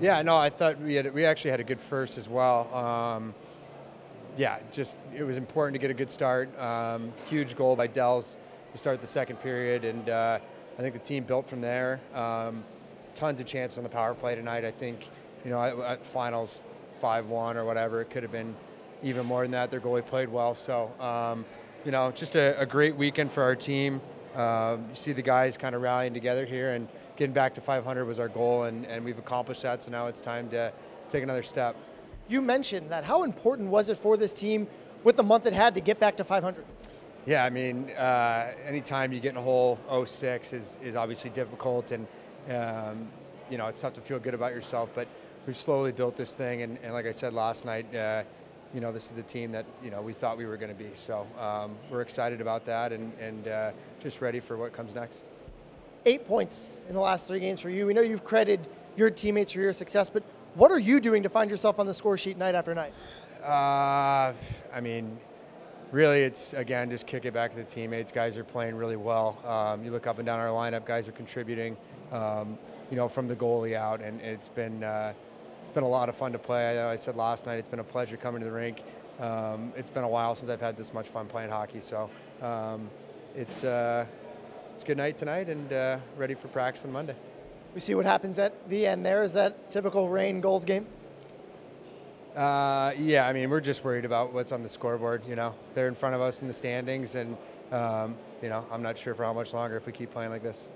Yeah, no, I thought we had we actually had a good first as well. Um, yeah, just it was important to get a good start. Um, huge goal by Dells to start the second period, and uh, I think the team built from there. Um, tons of chances on the power play tonight. I think you know at, finals five one or whatever, it could have been even more than that. Their goalie played well, so um, you know just a, a, great weekend for our team. Um, you see the guys kind of rallying together here, and getting back to 500 was our goal, and, and we've accomplished that. So now it's time to take another step. You mentioned that. How important was it for this team with the month it had to get back to 500? Yeah, I mean, uh, anytime you get in a hole 06 is, is obviously difficult, and um, you know it's tough to feel good about yourself. But we've slowly built this thing, and, and like I said last night, uh, you know this is the team that you know we thought we were going to be. So um, we're excited about that, and, and uh, just ready for what comes next. Eight points in the last three games for you. We know you've credited your teammates for your success, but what are you doing to find yourself on the score sheet night after night? Uh, I mean, really, it's again just kick it back to the teammates. Guys are playing really well. Um, you look up and down our lineup, guys are contributing. Um, you know, from the goalie out, and it's been uh, it's been a lot of fun to play. I, I, said last night, it's been a pleasure coming to the rink. Um, it's been a while since I've had this much fun playing hockey, so um, it's uh, it's good night tonight, and uh, ready for practice on Monday we see what happens at the end there. Is that typical Reign Gulls game? Uh, yeah, I mean, we're just worried about what's on the scoreboard. You know, they're in front of us in the standings, and um, you know, I'm not sure for how much longer if we keep playing like this.